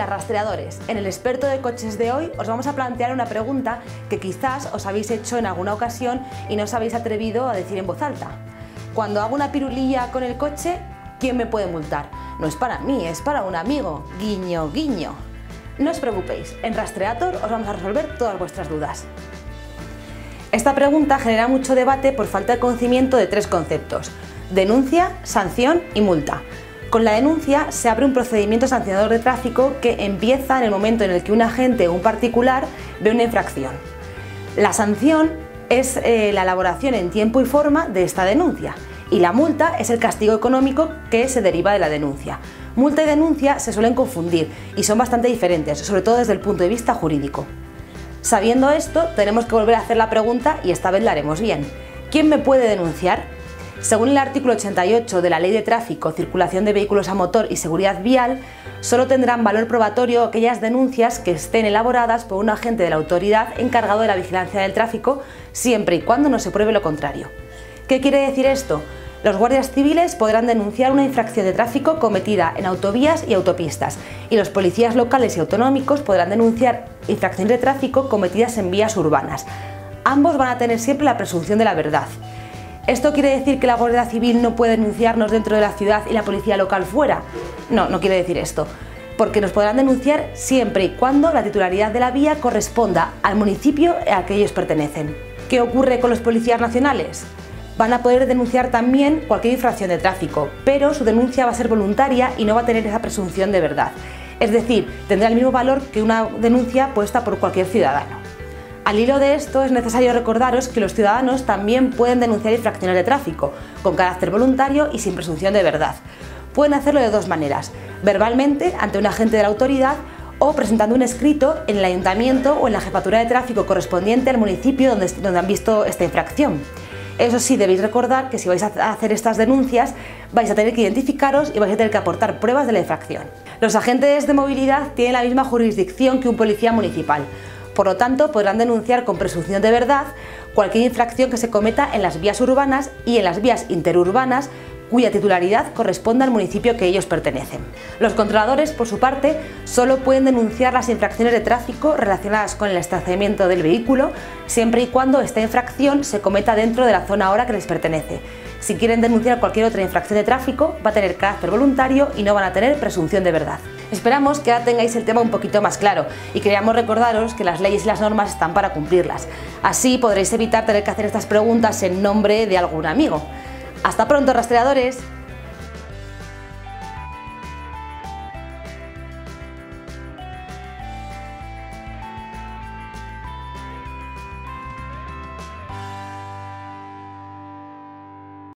rastreadores. En el experto de coches de hoy os vamos a plantear una pregunta que quizás os habéis hecho en alguna ocasión y no os habéis atrevido a decir en voz alta. Cuando hago una pirulilla con el coche, ¿quién me puede multar? No es para mí, es para un amigo. Guiño, guiño. No os preocupéis, en Rastreator os vamos a resolver todas vuestras dudas. Esta pregunta genera mucho debate por falta de conocimiento de tres conceptos, denuncia, sanción y multa. Con la denuncia se abre un procedimiento sancionador de tráfico que empieza en el momento en el que un agente o un particular ve una infracción. La sanción es eh, la elaboración en tiempo y forma de esta denuncia y la multa es el castigo económico que se deriva de la denuncia. Multa y denuncia se suelen confundir y son bastante diferentes, sobre todo desde el punto de vista jurídico. Sabiendo esto, tenemos que volver a hacer la pregunta y esta vez la haremos bien. ¿Quién me puede denunciar? Según el artículo 88 de la Ley de Tráfico, Circulación de Vehículos a Motor y Seguridad Vial, solo tendrán valor probatorio aquellas denuncias que estén elaboradas por un agente de la autoridad encargado de la vigilancia del tráfico, siempre y cuando no se pruebe lo contrario. ¿Qué quiere decir esto? Los guardias civiles podrán denunciar una infracción de tráfico cometida en autovías y autopistas y los policías locales y autonómicos podrán denunciar infracciones de tráfico cometidas en vías urbanas. Ambos van a tener siempre la presunción de la verdad. ¿Esto quiere decir que la Guardia Civil no puede denunciarnos dentro de la ciudad y la policía local fuera? No, no quiere decir esto, porque nos podrán denunciar siempre y cuando la titularidad de la vía corresponda al municipio al que ellos pertenecen. ¿Qué ocurre con los policías nacionales? Van a poder denunciar también cualquier infracción de tráfico, pero su denuncia va a ser voluntaria y no va a tener esa presunción de verdad. Es decir, tendrá el mismo valor que una denuncia puesta por cualquier ciudadano. Al hilo de esto es necesario recordaros que los ciudadanos también pueden denunciar infracciones de tráfico, con carácter voluntario y sin presunción de verdad. Pueden hacerlo de dos maneras, verbalmente ante un agente de la autoridad o presentando un escrito en el ayuntamiento o en la jefatura de tráfico correspondiente al municipio donde, donde han visto esta infracción. Eso sí, debéis recordar que si vais a hacer estas denuncias vais a tener que identificaros y vais a tener que aportar pruebas de la infracción. Los agentes de movilidad tienen la misma jurisdicción que un policía municipal, por lo tanto, podrán denunciar con presunción de verdad cualquier infracción que se cometa en las vías urbanas y en las vías interurbanas cuya titularidad corresponda al municipio que ellos pertenecen. Los controladores, por su parte, solo pueden denunciar las infracciones de tráfico relacionadas con el estacionamiento del vehículo, siempre y cuando esta infracción se cometa dentro de la zona hora que les pertenece. Si quieren denunciar cualquier otra infracción de tráfico, va a tener carácter voluntario y no van a tener presunción de verdad. Esperamos que ahora tengáis el tema un poquito más claro y queríamos recordaros que las leyes y las normas están para cumplirlas. Así podréis evitar tener que hacer estas preguntas en nombre de algún amigo. ¡Hasta pronto, rastreadores!